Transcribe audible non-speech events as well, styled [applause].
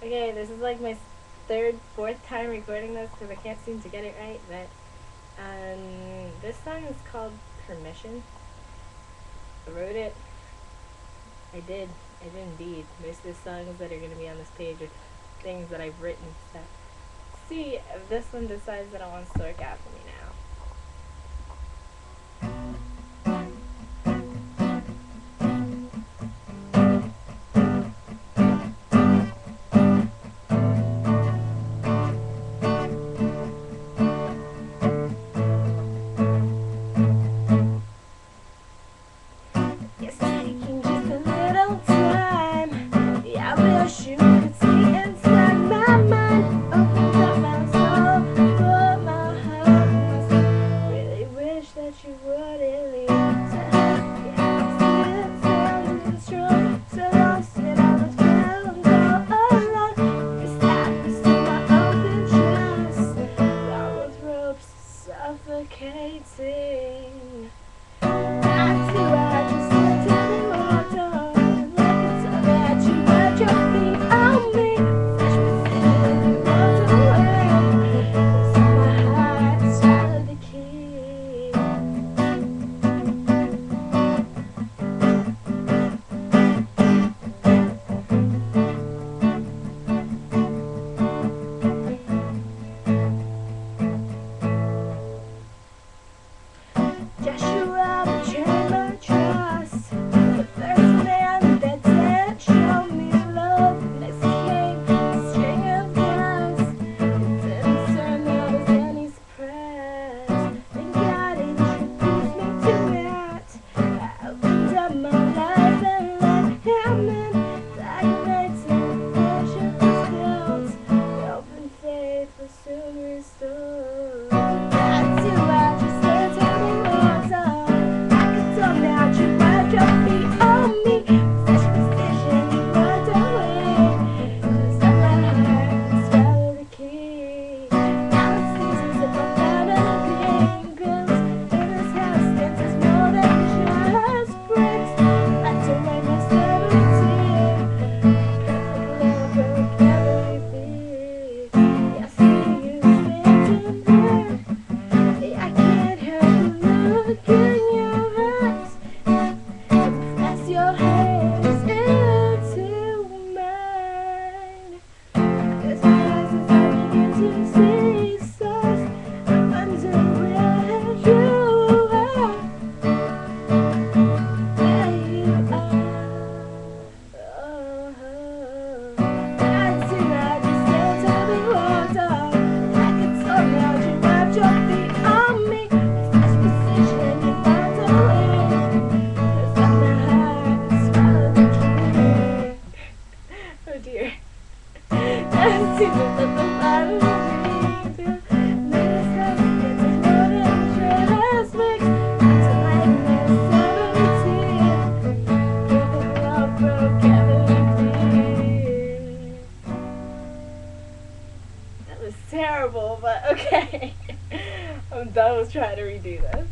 Okay, this is like my third, fourth time recording this because I can't seem to get it right, but um, this song is called Permission. I wrote it. I did. I did indeed. Most of the songs that are going to be on this page are things that I've written. So, see if this one decides that it wants to work out for me. see. It was terrible, but okay. [laughs] I'm done with trying to redo this.